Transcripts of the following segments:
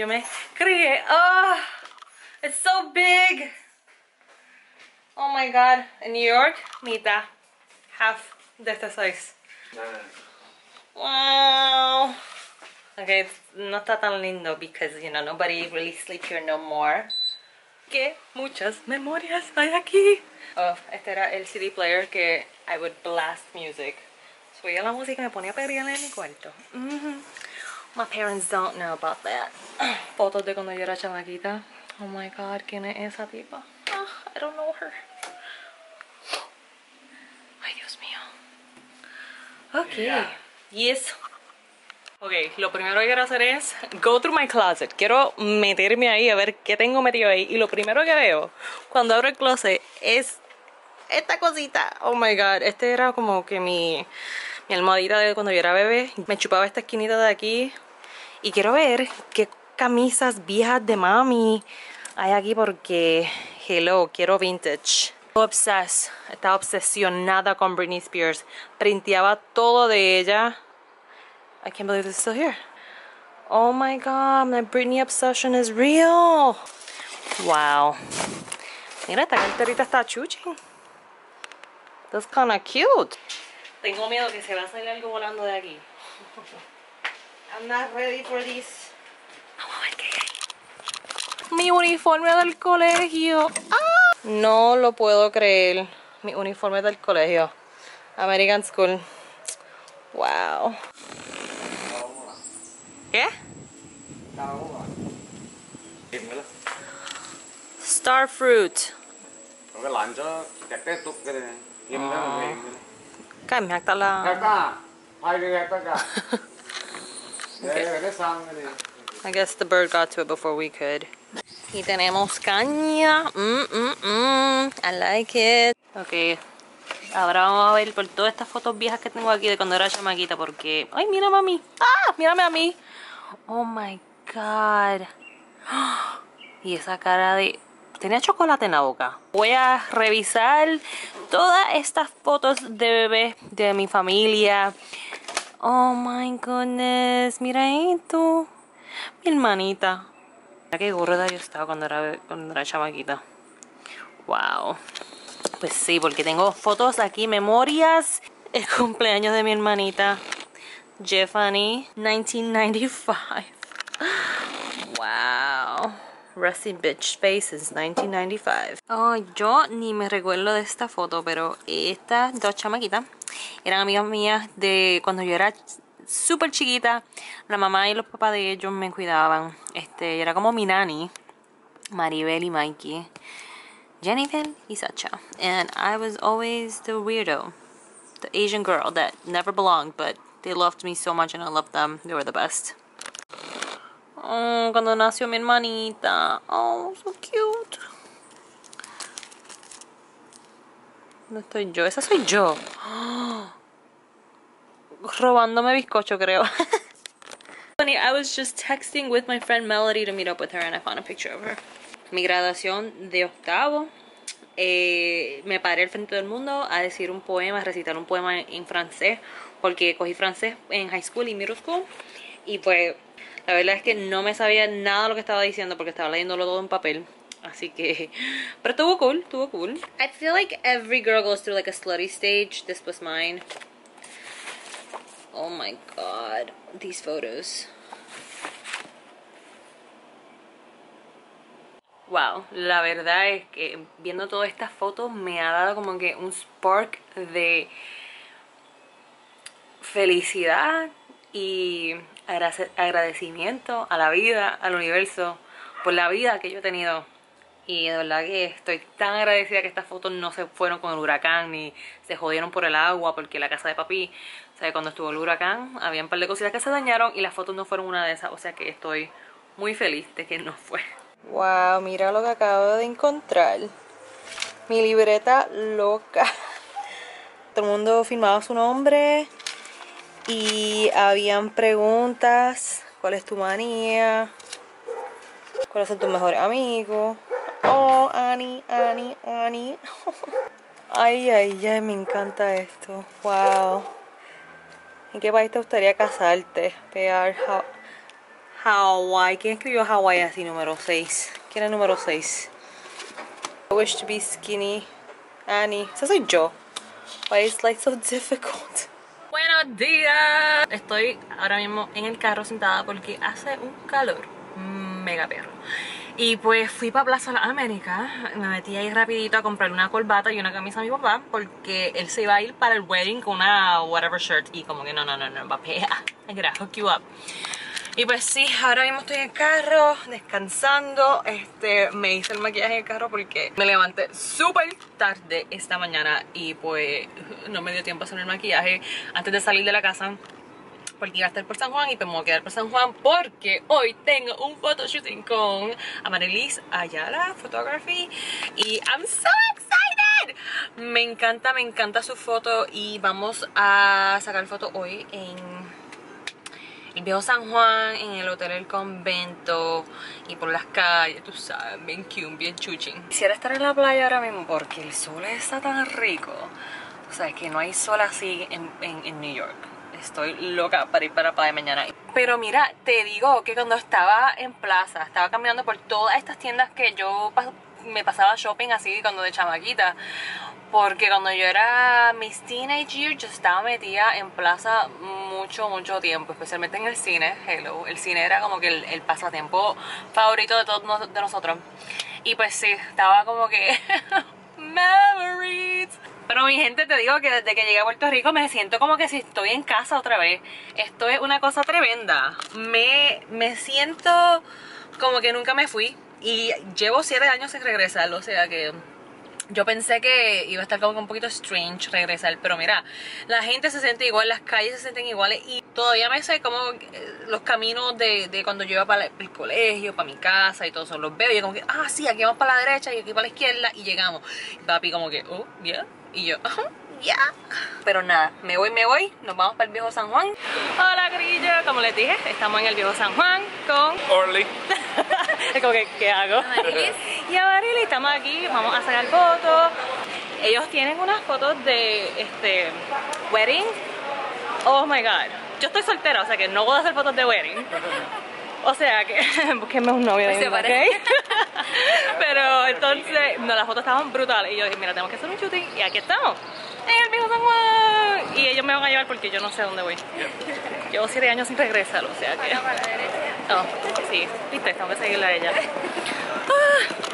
yo me crié. Oh, it's so big. Oh my god. En New York, mitad. Half de este size. Wow. Okay, no está tan lindo because, you know, nobody really sleep here no more. Que muchas memorias hay aquí. Oh, este era el CD player que I would blast music. Subía la música y me ponía a pelear en mi cuarto. Mhm. My parents don't know about that. Fotos de cuando yo era chamaquita. Oh my god, ¿quién es esa tipa? Ah, I don't know her. Ay, Dios mío. Ok. Yes. Ok, lo primero que quiero hacer es go through my closet. Quiero meterme ahí a ver qué tengo metido ahí. Y lo primero que veo cuando abro el closet es esta cosita. Oh my god, este era como que mi, mi almohadita de cuando yo era bebé. Me chupaba esta esquinita de aquí. Y quiero ver qué camisas viejas de mami hay aquí porque, hello, quiero vintage. Obsessed, estaba obsesionada con Britney Spears. Printeaba todo de ella. I can't believe it's still here. Oh my god, my Britney obsession is real. Wow. Mira, esta carterita está chuchi. That's kinda cute. Tengo miedo que se va a salir algo volando de aquí. I'm not ready for this. Vamos a ver qué hay. Mi uniforme del colegio. ¡Ah! No lo puedo creer. Mi uniforme del colegio. American School. Wow. ¿Qué? Gimana? Starfruit. Oke I guess the bird got to it before we could. Y tenemos caña. Mm, mm, mm. I like it. Ok. Ahora vamos a ver por todas estas fotos viejas que tengo aquí de cuando era chamaquita porque... ¡Ay, mira mami! ¡Ah! Mírame a mí. Oh my God. Y esa cara de... Tenía chocolate en la boca. Voy a revisar todas estas fotos de bebé de mi familia. Oh my goodness. Mira esto. Mi hermanita. Mira qué gorda yo estaba cuando era, cuando era chamaquita. Wow. Pues sí, porque tengo fotos aquí, memorias. El cumpleaños de mi hermanita. Jeffany, 1995. Wow. Rusty Bitch Faces, 1995. Oh, yo ni me recuerdo de esta foto, pero estas dos chamaquitas eran amigas mías de cuando yo era súper chiquita. La mamá y los papás de ellos me cuidaban. Este, era como mi nani, Maribel y Mikey. Jennifer y Sacha. And I was always the weirdo. The Asian girl that never belonged, but they loved me so much and I loved them. They were the best. Oh, cuando nació mi hermanita. Oh, so cute. ¿Dónde estoy yo? Esa soy yo. Robándome bizcocho, creo. Funny, I was just texting with my friend Melody to meet up with her and I found a picture of her. Mi graduación de octavo. Eh, me paré al frente del mundo a decir un poema, a recitar un poema en francés, porque cogí francés en high school y middle school. Y pues la verdad es que no me sabía nada de lo que estaba diciendo porque estaba leyéndolo todo en papel. Así que, pero estuvo cool, estuvo cool. I feel like every girl goes through like a slutty stage. This was mine. Oh my god, these photos. Wow, la verdad es que viendo todas estas fotos me ha dado como que un spark de felicidad y agradecimiento a la vida, al universo, por la vida que yo he tenido. Y de verdad que estoy tan agradecida que estas fotos no se fueron con el huracán ni se jodieron por el agua porque la casa de papi, o cuando estuvo el huracán había un par de cositas que se dañaron y las fotos no fueron una de esas. O sea que estoy muy feliz de que no fue. Wow, mira lo que acabo de encontrar. Mi libreta loca. Todo el mundo firmaba su nombre y habían preguntas. ¿Cuál es tu manía? ¿Cuáles son tus mejores amigos? Oh, Ani, Ani, Ani. Ay, ay, ay, me encanta esto. Wow. ¿En qué país te gustaría casarte? Pear, how, Hawaii. ¿Quién escribió Hawaii así, número 6? ¿Quién es número 6? I wish to be skinny. Annie. Esa soy yo. Why is life so difficult? Buenos días. Estoy ahora mismo en el carro sentada porque hace un calor mega perro. Y pues fui para Plaza de América, me metí ahí rapidito a comprar una corbata y una camisa a mi papá porque él se iba a ir para el wedding con una whatever shirt y como que no, no, no, no, papea, hook you up. Y pues sí, ahora mismo estoy en el carro, descansando, este, me hice el maquillaje en el carro porque me levanté súper tarde esta mañana y pues no me dio tiempo a hacer el maquillaje antes de salir de la casa porque iba a estar por San Juan y pues me voy a quedar por San Juan porque hoy tengo un photoshooting con Amarilis Ayala Photography y I'm so excited. Me encanta, me encanta su foto y vamos a sacar foto hoy en el viejo San Juan, en el hotel El Convento y por las calles, tú sabes, bien cute, bien chuching. Quisiera estar en la playa ahora mismo porque el sol está tan rico. O sea, que no hay sol así en, en, en New York. Estoy loca para ir para la playa mañana. Pero mira, te digo que cuando estaba en plaza, estaba caminando por todas estas tiendas que yo me pasaba shopping así cuando de chamaquita. Porque cuando yo era mis teenage years, yo estaba metida en plaza mucho, mucho tiempo, especialmente en el cine. Hello, el cine era como que el, pasatiempo favorito de todos de nosotros. Y pues sí, estaba como que. Memories. Pero mi gente, te digo que desde que llegué a Puerto Rico me siento como que si estoy en casa otra vez. Esto es una cosa tremenda. Me, me siento como que nunca me fui. Y llevo siete años sin regresar, o sea que yo pensé que iba a estar como un poquito strange regresar, pero mira, la gente se siente igual, las calles se sienten iguales y todavía me sé como eh, los caminos de, de cuando yo iba para el colegio, para mi casa y todo eso, los veo y yo como que, ah, sí, aquí vamos para la derecha y aquí para la izquierda y llegamos. Y papi como que, oh, yeah, y yo, ajá. Ya. Pero nada, me voy, me voy. Nos vamos para el viejo San Juan. Hola, grillo. Como les dije, estamos en el viejo San Juan con... Orly. es como que, ¿qué hago? y Amarili, estamos aquí, vamos a sacar fotos. Ellos tienen unas fotos de este wedding. Oh my god. Yo estoy soltera, o sea que no puedo hacer fotos de wedding. O sea que busquenme un novio de mí, ¿ok? Pero entonces, no, las fotos estaban brutales. Y yo dije, mira, tenemos que hacer un shooting. Y aquí estamos en el viejo San Juan. Y ellos me van a llevar porque yo no sé dónde voy. Llevo siete años sin regresar, o sea que... Oh, sí, viste, tengo que seguirla a ella.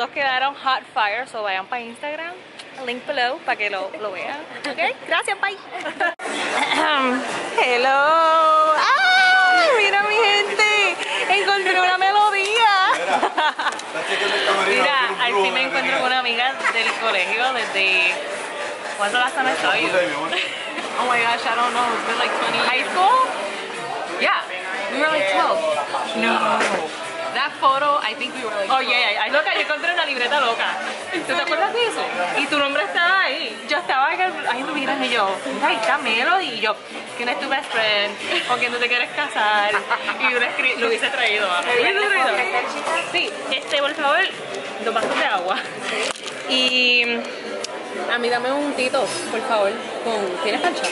hot fire, so vayan para Instagram, link below para que lo, lo vean. Ok, gracias, bye. Hello. ¡Ay! Mira mi gente, encontré una melodía. Mira, al fin me encuentro con una amiga del colegio desde. ¿Cuándo la están estado? Oh my gosh, I don't know. It's been like 20 High school? Yeah, we were like 12. No. That photo, I think we were like... Oh, yeah, yeah. Loca, yo encontré una libreta loca. ¿Tú te acuerdas de eso? Y tu nombre estaba ahí. Yo estaba en el... Tú miras y yo, ahí está Melody. Y yo, ¿quién es tu best friend? ¿Con quién tú te quieres casar? Y yo lo hubiese traído. ¿Lo hubiese traído? Sí. Este, por favor, dos vasos de agua. Y... A mí dame un tito, por favor. Con... ¿Tienes cancha?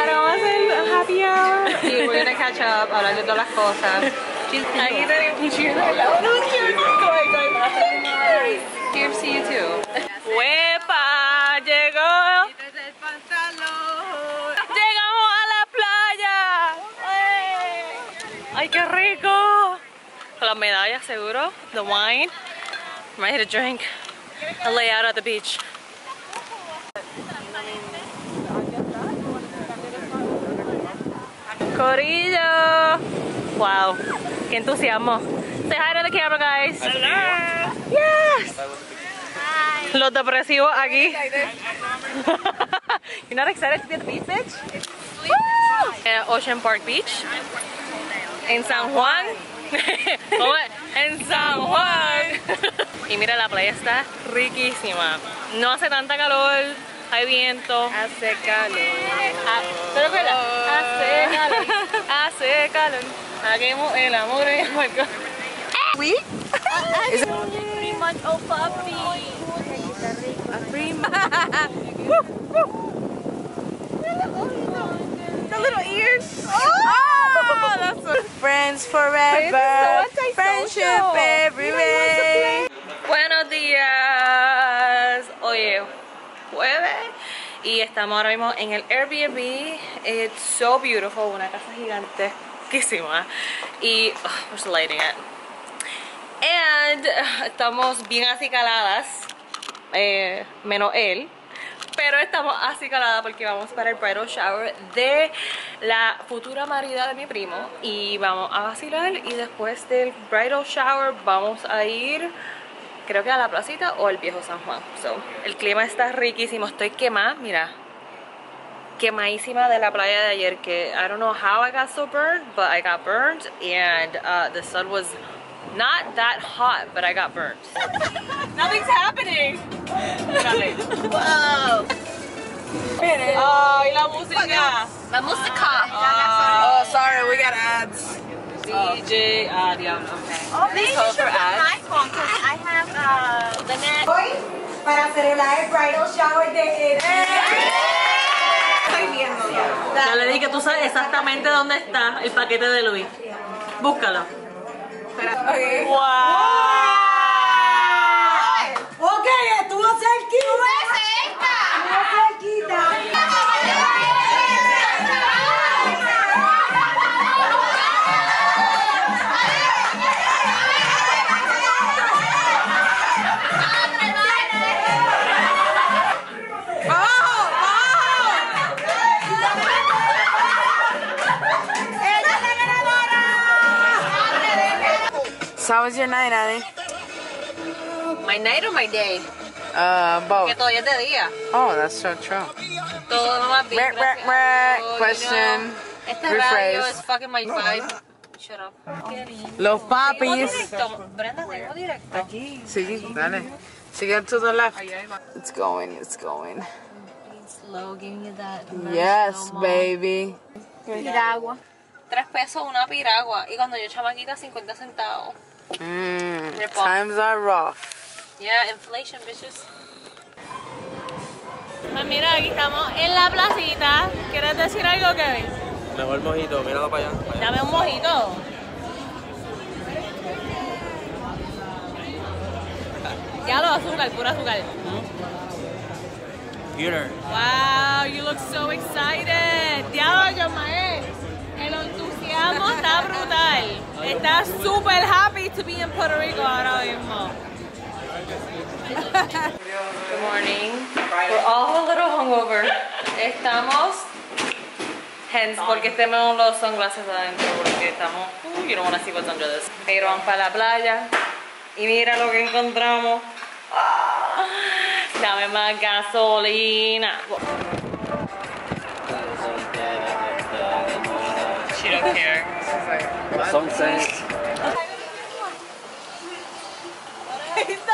Ahora vamos a hacer happy hour. Y voy a catch up, hablar de todas las cosas. Ahead. Cheers to you too. ¡Huepa! Llegó. Llegamos a la playa. ¡Ay, qué rico! Con las medallas, seguro. The wine. I'm ready to drink. A lay out at the beach. Corillo. Wow. ¡Qué entusiasmo! Say hi to the camera, guys. Hello. Yes. Hi. Los depresivos aquí. You're not excited to be at the beach, bitch? Ocean Park Beach. En San Juan. En San Juan. y mira, la playa está riquísima. No hace tanta calor, hay viento. Hace calor. Ah, pero hace calor, hace calor. Hagamos el amor en el barco. We? Oh. The little ears. Oh, that's so Friends forever. Friendship every way. Buenos días. Oye, jueves. Y estamos ahora mismo en el Airbnb. It's so beautiful. Una casa gigantísima. Y oh, just lighting it. And uh, estamos bien acicaladas. Eh, menos él. Pero estamos acicaladas porque vamos para el bridal shower de la futura marida de mi primo. Y vamos a vacilar. Y después del bridal shower vamos a ir creo que a la placita o al viejo San Juan. So, el clima está riquísimo, estoy quemada, mira. Quemadísima de la playa de ayer que I don't know how I got so burned, but I got burned and uh, the sun was not that hot, but I got burned. Nothing's happening. Espérate. Wow. Ay, la música. La música. Oh, sorry, we got ads. DJ, ah, diablo, okay. Oh, maybe you Call should for put ads. my phone because I have uh, the net. Hoy, para celebrar el bridal shower de Estoy viendo Ya le dije que tú sabes exactamente dónde está el paquete de Luis. Búscalo. ¡Wow! Was your night, Annie? My night or my day? Uh, Que both. todavía de día. Oh, that's so true. Todo lo más bien. Meh, gracias meh, a meh. Dios, you Question. know. Este Rephrase. radio es fucking my vibe. Shut up. Los Tengo papis. directo. Brenda, tengo directo. Sigue, dale. Sigue to the left. It's going, it's going. Slow, give me that. Yes, baby. Piragua. Tres pesos una piragua. Y cuando yo chamaquita, 50 centavos. Mm, times are rough. Yeah, inflation, bitches. Pues mira, aquí estamos en la placita. ¿Quieres decir algo, Kevin? Mejor mojito, míralo para allá. para allá. Dame un mojito. Ya lo azúcar, pura azúcar. Peter. Wow, you look so excited. Diablo, Yomae. Entusiasmo está brutal. Está super happy to be in Puerto Rico ahora mismo. Good morning. We're all a little hungover. Estamos hence porque tenemos los sunglasses adentro porque estamos uh, you don't want to see what's under this. Pero vamos para la playa y mira lo que encontramos. Ah, dame más gasolina. here. Sunset.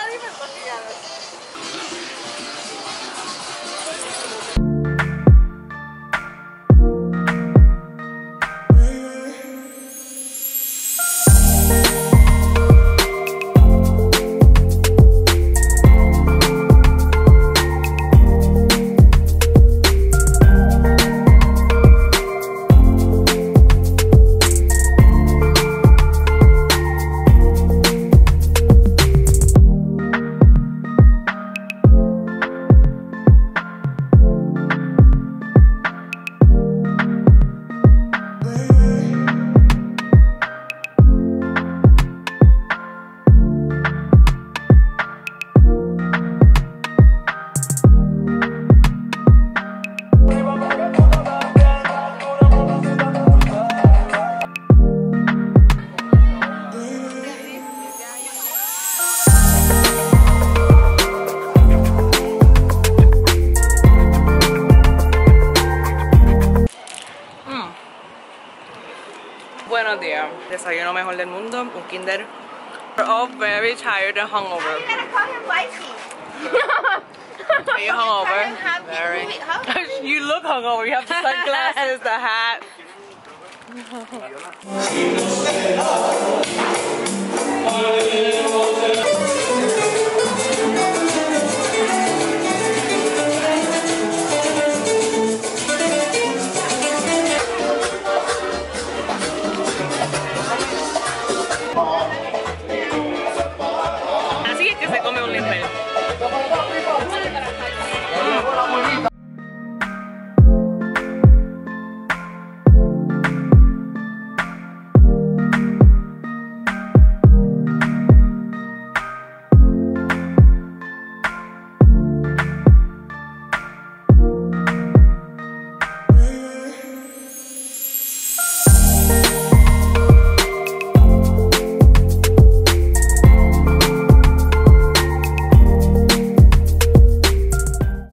mejor del un kinder. We're all very tired and hungover. You gotta call him wifey. Are you hungover? Very. you look hungover. You have the sunglasses, the hat.